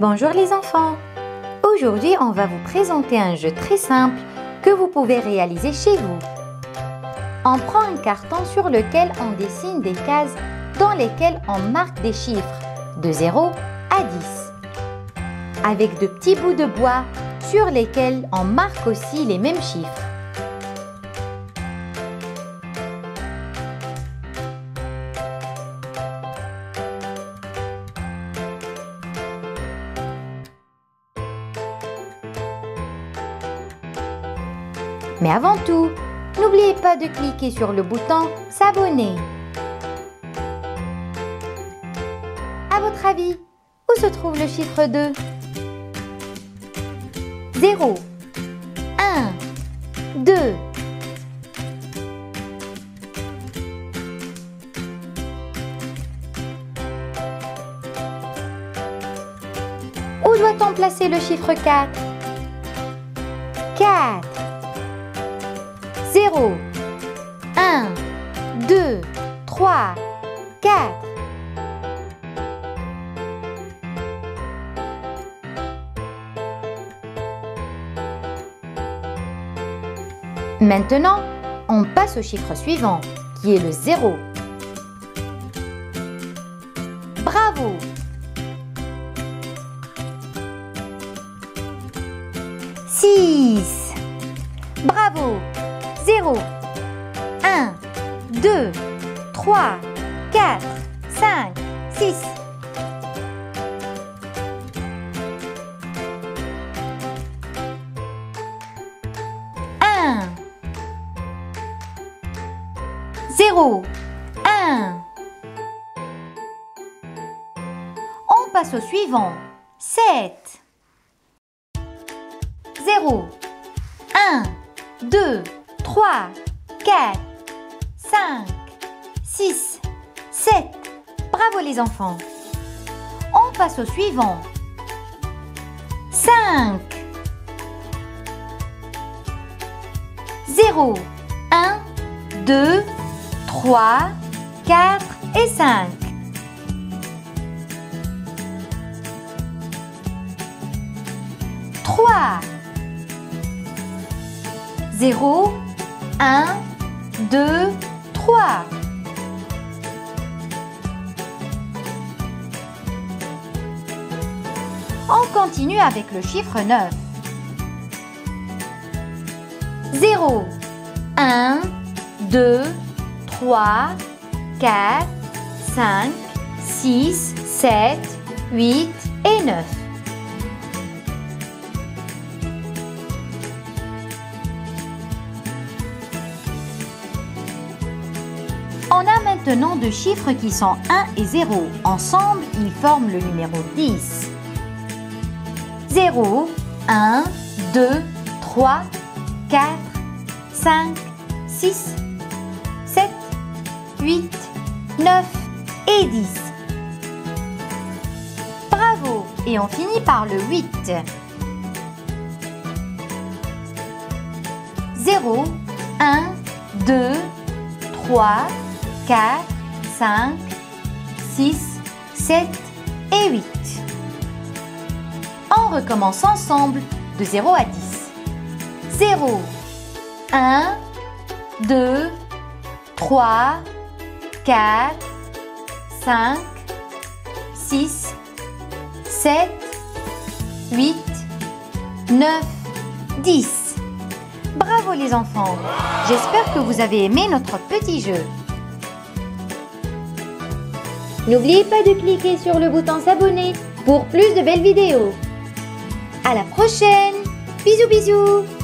Bonjour les enfants Aujourd'hui, on va vous présenter un jeu très simple que vous pouvez réaliser chez vous. On prend un carton sur lequel on dessine des cases dans lesquelles on marque des chiffres de 0 à 10. Avec de petits bouts de bois sur lesquels on marque aussi les mêmes chiffres. Mais avant tout, n'oubliez pas de cliquer sur le bouton S'abonner. À votre avis, où se trouve le chiffre 2 0, 1, 2. Où doit-on placer le chiffre 4 4 0, 1, 2, 3, 4. Maintenant, on passe au chiffre suivant, qui est le 0. Bravo Six Bravo 0, 1, 2, 3, 4, 5, 6. Un, zéro, un. On passe au suivant. Sept. Zéro, un, deux. 3, 4, 5, 6, 7. Bravo les enfants. On passe au suivant. 5. 0, 1, 2, 3, 4 et 5. 3 0, 1, 2, 3. On continue avec le chiffre 9. 0, 1, 2, 3, 4, 5, 6, 7, 8 et 9. On a maintenant deux chiffres qui sont 1 et 0. Ensemble, ils forment le numéro 10. 0, 1, 2, 3, 4, 5, 6, 7, 8, 9 et 10. Bravo Et on finit par le 8. 0, 1, 2, 3, 4, 5, 6, 7 et 8. On recommence ensemble de 0 à 10. 0, 1, 2, 3, 4, 5, 6, 7, 8, 9, 10. Bravo les enfants J'espère que vous avez aimé notre petit jeu. N'oubliez pas de cliquer sur le bouton s'abonner pour plus de belles vidéos. À la prochaine Bisous bisous